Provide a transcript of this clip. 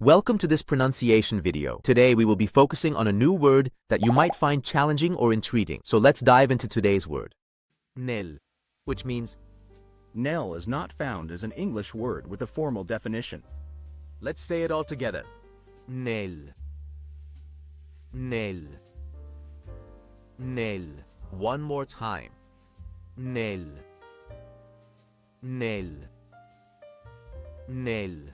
Welcome to this pronunciation video. Today we will be focusing on a new word that you might find challenging or intriguing. So let's dive into today's word. Nel, which means Nell is not found as an English word with a formal definition. Let's say it all together. Nel. Nel. Nel. One more time. Nel. Nel. Nel.